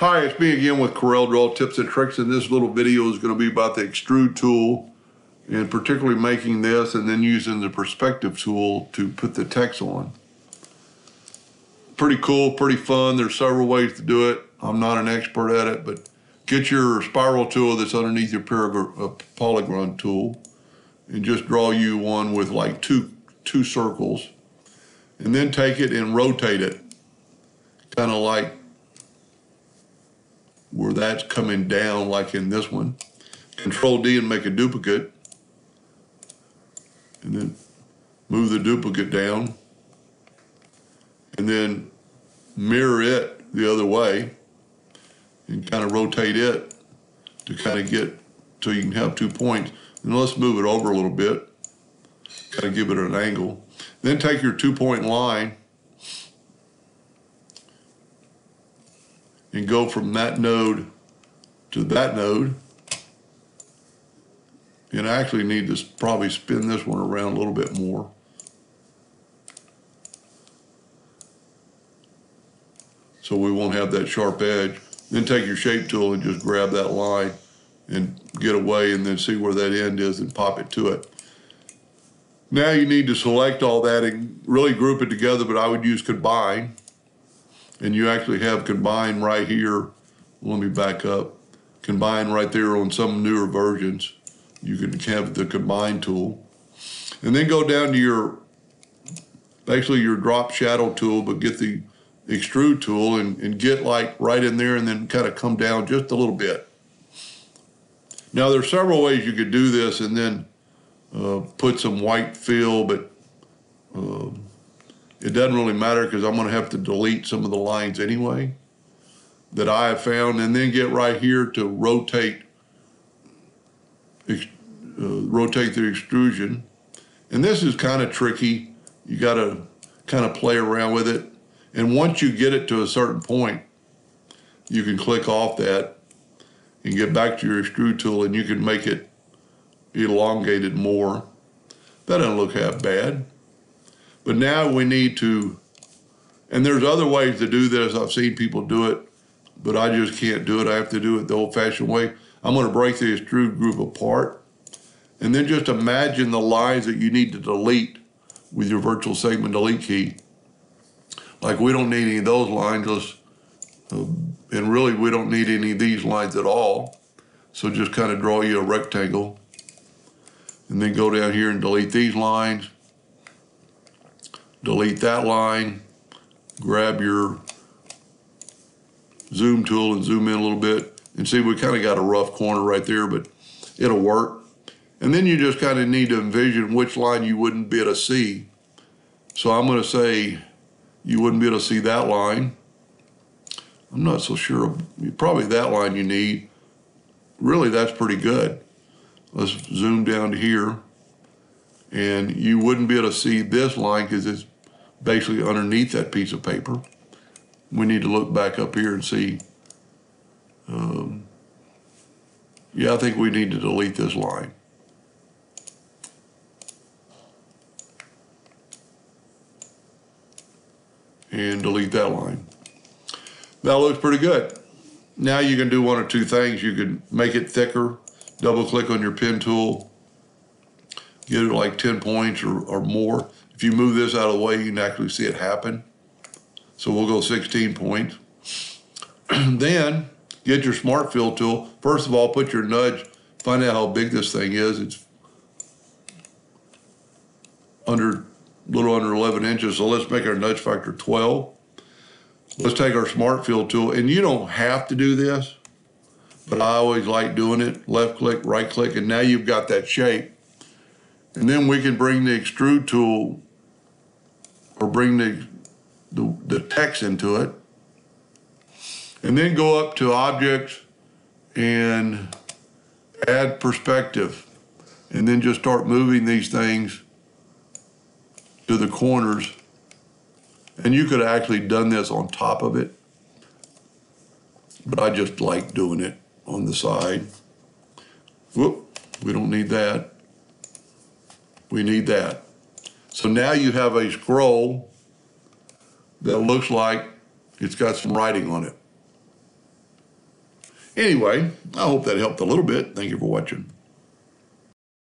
Hi, it's me again with Corel Draw Tips and Tricks, and this little video is going to be about the extrude tool, and particularly making this and then using the perspective tool to put the text on. Pretty cool, pretty fun. There's several ways to do it. I'm not an expert at it, but get your spiral tool that's underneath your uh, polygon tool and just draw you one with like two, two circles and then take it and rotate it kind of like that's coming down like in this one. Control D and make a duplicate. And then move the duplicate down. And then mirror it the other way and kind of rotate it to kind of get so you can have two points. And let's move it over a little bit, kind of give it an angle. Then take your two point line and go from that node to that node. And I actually need to probably spin this one around a little bit more. So we won't have that sharp edge. Then take your shape tool and just grab that line and get away and then see where that end is and pop it to it. Now you need to select all that and really group it together, but I would use combine and you actually have combine right here. Let me back up. Combine right there on some newer versions. You can have the combine tool. And then go down to your, actually your drop shadow tool, but get the extrude tool and, and get like right in there and then kind of come down just a little bit. Now there's several ways you could do this and then uh, put some white fill, but it doesn't really matter because I'm going to have to delete some of the lines anyway that I have found and then get right here to rotate uh, rotate the extrusion. And this is kind of tricky. You got to kind of play around with it. And once you get it to a certain point, you can click off that and get back to your extrude tool and you can make it elongated more. That doesn't look half bad. But now we need to, and there's other ways to do this. I've seen people do it, but I just can't do it. I have to do it the old fashioned way. I'm going to break the extrude group apart and then just imagine the lines that you need to delete with your virtual segment delete key. Like we don't need any of those lines, let's, uh, and really we don't need any of these lines at all. So just kind of draw you a rectangle and then go down here and delete these lines delete that line, grab your zoom tool and zoom in a little bit and see we kind of got a rough corner right there, but it'll work. And then you just kind of need to envision which line you wouldn't be able to see. So I'm going to say you wouldn't be able to see that line. I'm not so sure. Probably that line you need. Really, that's pretty good. Let's zoom down to here. And you wouldn't be able to see this line because it's basically underneath that piece of paper. We need to look back up here and see. Um, yeah, I think we need to delete this line. And delete that line. That looks pretty good. Now you can do one or two things. You can make it thicker, double click on your pen tool, get it like 10 points or, or more. If you move this out of the way, you can actually see it happen. So we'll go 16 points. then get your smart fill tool. First of all, put your nudge, find out how big this thing is. It's under, little under 11 inches. So let's make our nudge factor 12. Let's take our smart fill tool, and you don't have to do this, but I always like doing it. Left click, right click, and now you've got that shape. And then we can bring the extrude tool or bring the, the, the text into it. And then go up to objects and add perspective. And then just start moving these things to the corners. And you could have actually done this on top of it. But I just like doing it on the side. Whoop, we don't need that. We need that. So now you have a scroll that looks like it's got some writing on it. Anyway, I hope that helped a little bit. Thank you for watching.